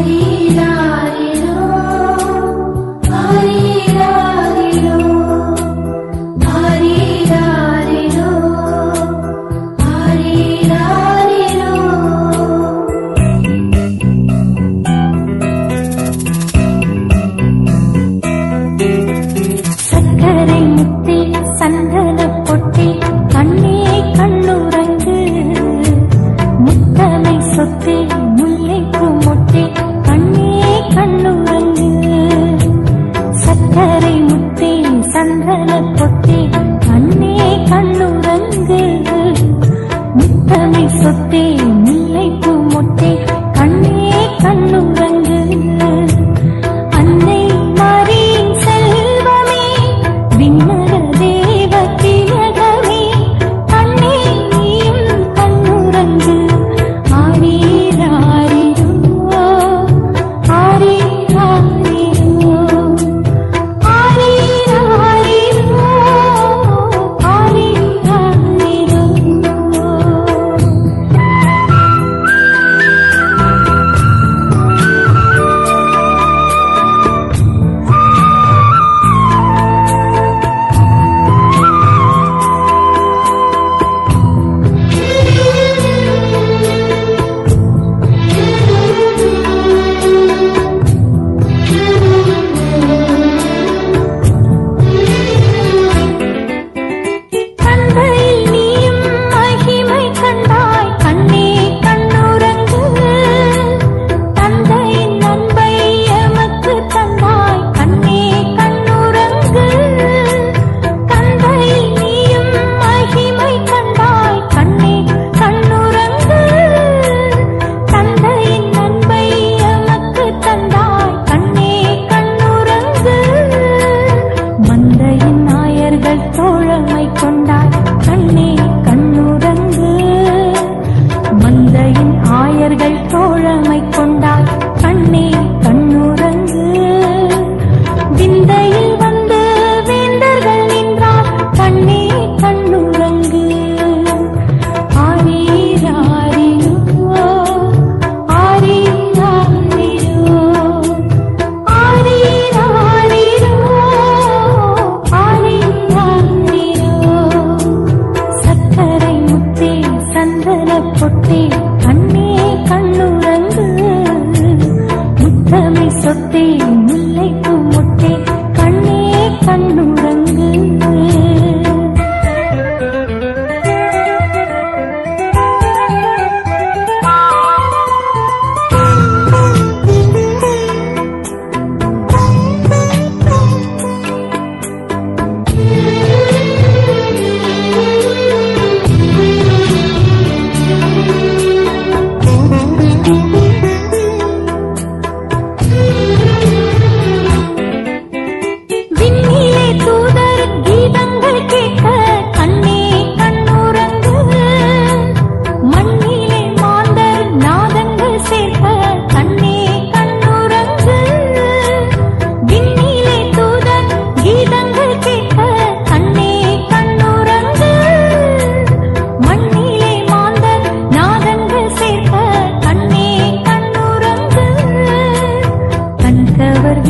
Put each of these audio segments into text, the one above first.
Hari சுத்தேன்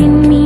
in me.